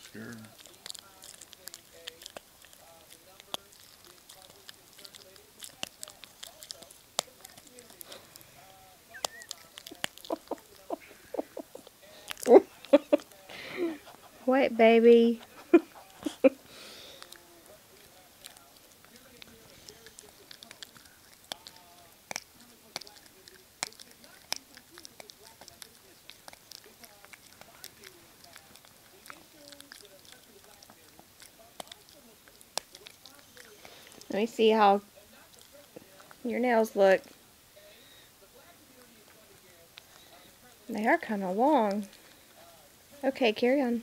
scared. Wait, baby. Let me see how your nails look. They are kind of long. Okay, carry on.